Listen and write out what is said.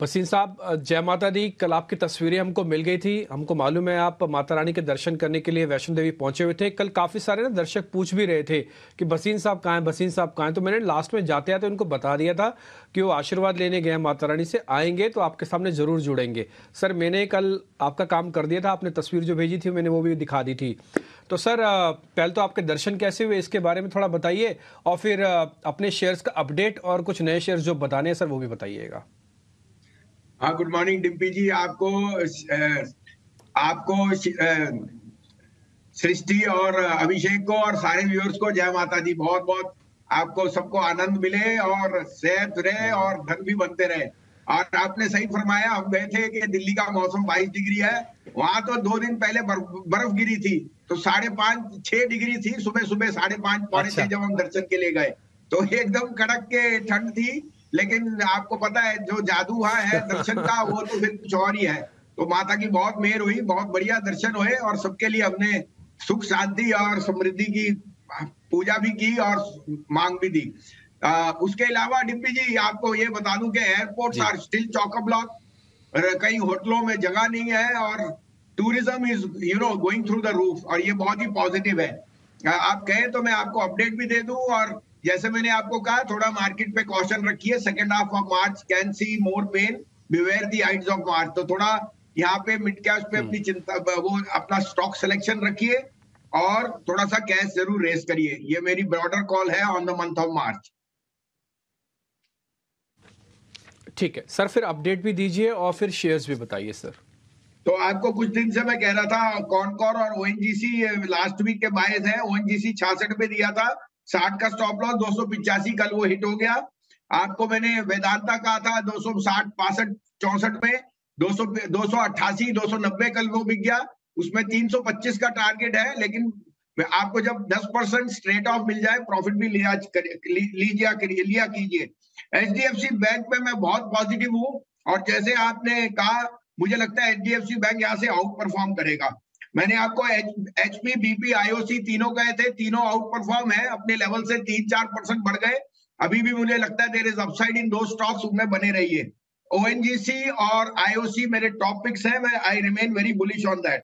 वसीम साहब जय माता दी। कल आपकी तस्वीरें हमको मिल गई थी। हमको मालूम है आप माता रानी के दर्शन करने के लिए वैष्णो देवी पहुँचे हुए थे। कल काफ़ी सारे ना दर्शक पूछ भी रहे थे कि बसीन साहब कहाँ हैं, बसीन साहब कहाँ हैं? तो मैंने लास्ट में जाते आते उनको बता दिया था कि वो आशीर्वाद लेने गए हैं, माता रानी से आएँगे तो आपके सामने ज़रूर जुड़ेंगे। सर, मैंने कल आपका काम कर दिया था, आपने तस्वीर जो भेजी थी मैंने वो भी दिखा दी थी। तो सर पहले तो आपके दर्शन कैसे हुए इसके बारे में थोड़ा बताइए और फिर अपने शेयर्स का अपडेट और कुछ नए शेयर्स जो बताने हैं, सर, वो भी बताइएगा। हाँ गुड मॉर्निंग डिम्पी जी। आपको आपको सृष्टि और अभिषेक को और सारे व्यूअर्स को जय माता दी। बहुत बहुत आपको सबको आनंद मिले और सेहत रहे और धन भी बनते रहे। और आपने सही फरमाया हम गए थे कि दिल्ली का मौसम 22 डिग्री है। वहाँ तो दो दिन पहले बर्फ़ गिरी थी तो साढ़े पाँच छह डिग्री थी सुबह सुबह साढ़े पाँच पौने अच्छा। जब हम दर्शन के लिए गए। तो एकदम कड़क के ठंड थी लेकिन आपको पता है जो जादू वहाँ है दर्शन का वो तो फिर कुछ और ही है। तो माता की बहुत मेहर हुई बहुत बढ़िया दर्शन हुए और सबके लिए हमने सुख शांति और समृद्धि की पूजा भी की और मांग भी दी। आ, उसके अलावा डिम्पी जी आपको ये बता दूँ कि airport are still chock block कई होटलों में जगह नहीं है और tourism is you know going through the roof और ये बहुत ही पॉजिटिव है। आप कहें तो मैं आपको अपडेट भी दे दूँ और जैसे मैंने आपको कहा थोड़ा मार्केट पे कॉशन रखिए। Second half of March can see more pain beware the ides of March तो थोड़ा यहाँ पे मिड कैश पे अपनी चिंता वो अपना स्टॉक सिलेक्शन रखिए और थोड़ा सा कैश ज़रूर रेस करिए। ये मेरी ब्रॉडर कॉल है on the month of March ठीक है। सर फिर अपडेट भी दीजिए और फिर शेयर्स भी बताइए सर। तो आपको कुछ दिन से मैं कह रहा था कॉनकॉर और ओएनजीसी लास्ट वीक के बायस है। ओएनजीसी छियासठ पे दिया था। साठ का स्टॉप लॉस दो सौ पिचासी कल वो हिट हो गया। आपको मैंने वेदांता कहा था, दो सौ साठ, पांसठ, चौसठ में, दो सौ दो सौ अट्ठासी, दो सौ नब्बे कल वो बिक गया। उसमें तीन सौ पच्चीस का टारगेट है, लेकिन आपको जब 10 परसेंट स्ट्रेट ऑफ़ मिल जाए प्रॉफिट भी लिया लीजिए लिया कीजिए। H D F C bank में मैं बहुत पॉजिटिव हूँ, और जैसे आपने कहा, मुझे लगता है H D F C bank यहाँ से आउट परफॉर्म करेगा। मैंने आपको एच पी बीपी आईओसी तीनों कहे थे, तीनों आउट परफॉर्म है, अपने लेवल से तीन चार परसेंट बढ़ गए। अभी भी मुझे लगता है देर इज़ अपसाइड इन दो स्टॉक्स उनमें बने रहिए। ओएनजीसी और आईओसी मेरे टॉपिक्स हैं, मैं I remain very bullish on that